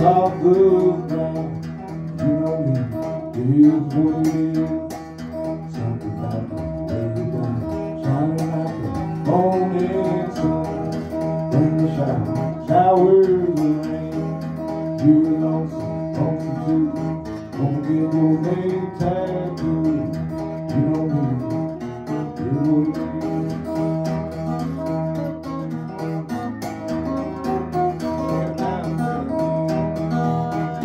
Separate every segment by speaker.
Speaker 1: off the ground. You know me, is what is. Something about the way you done, shining like the morning sun. When the shower, of rain, you lonesome, lonesome too. Gonna get your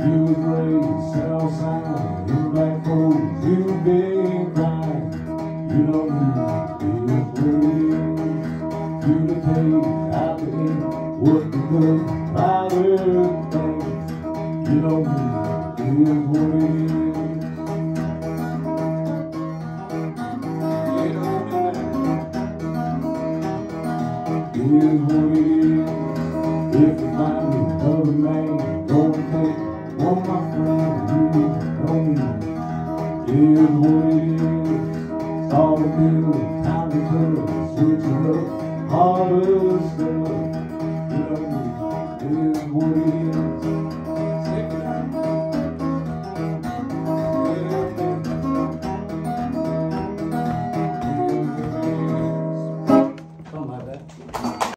Speaker 1: know me, it is what it is, and I find it through the trail, gonna find a better trail. You know me, it is what it is. It is what it is. You was raised south side in black clothes. You been crying. You is what it is. You the page out end. What the good, brighter things. You know me. It is what it is. What it is. If you find another man, friends. You know is what it is.